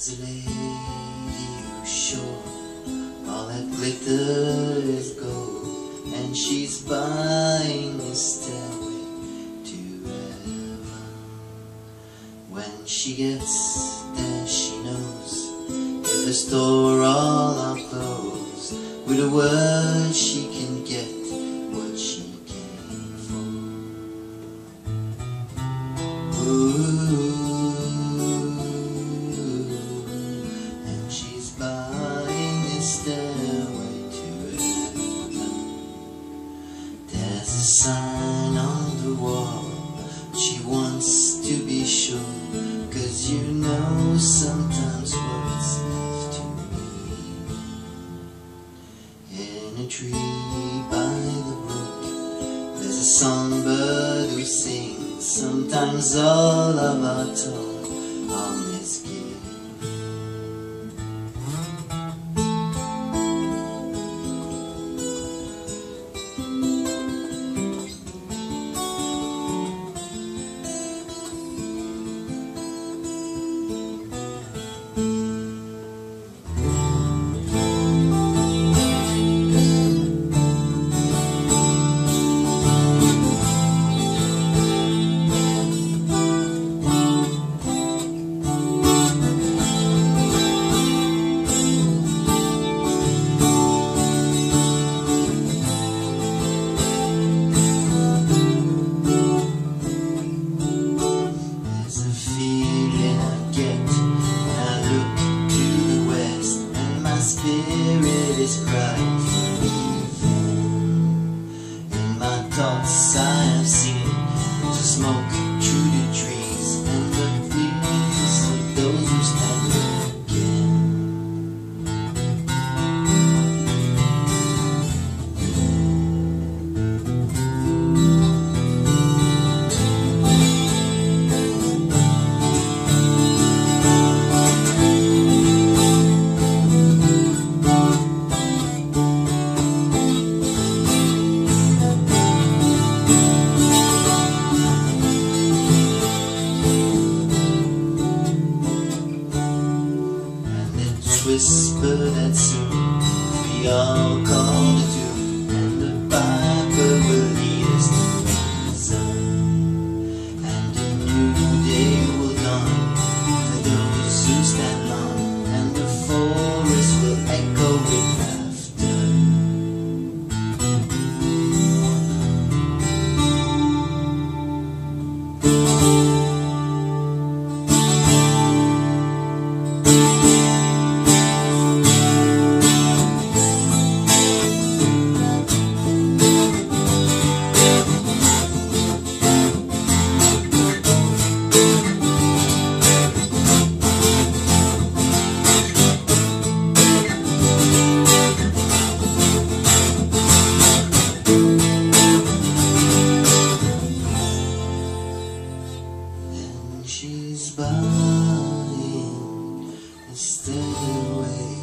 There's a lady sure all that glitter is gold, and she's buying a stairway to heaven. When she gets there, she knows if the store all are closed, with a word she can She wants to be sure. Cause you know sometimes it's left to me. In a tree by the brook, there's a songbird who sings. Sometimes all of our talk are. There's for even. In my thoughts, I have seen the smoke through the trees, and the feelings of those who stand whispered that soon we all call it stay away.